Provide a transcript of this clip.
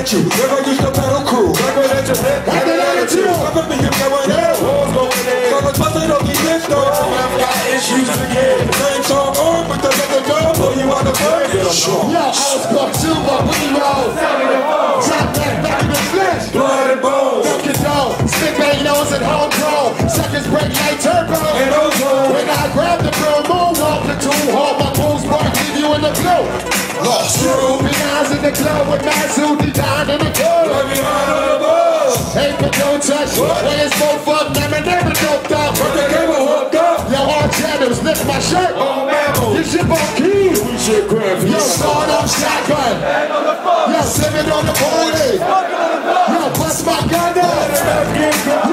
at you. Never used to pedal crew. Never let your head. Like an attitude. Never be you going in. Who's going in? So let's bust it up, keep this though. I've got issues again. Same song on, but the other girl pull you out the bed. Get 'em strong. Yo, old Buck Silver, we roll. Drop that back in the flesh. Blood and bones. Fuck it down. Stick nose and homegrown. Suckers break like turbo. And ozone. When I grab the bro, moonwalk the two hard, my moves bark, leave you in the glow. Lost. Ruminized in the club with guys who designed in the club. Right behind the bus. Hey, but don't touch. What? When it's more fucked, never, never doped up. But they never hooked up. Yo, all channels, lift my shirt. Oh, mammal. you shit on key. We shit crap. You start on shotgun. Bang on the fuck. Yo, sipping on the party. Fuck on the block. You bust my gun down.